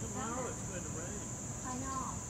tomorrow it's going to rain. I know.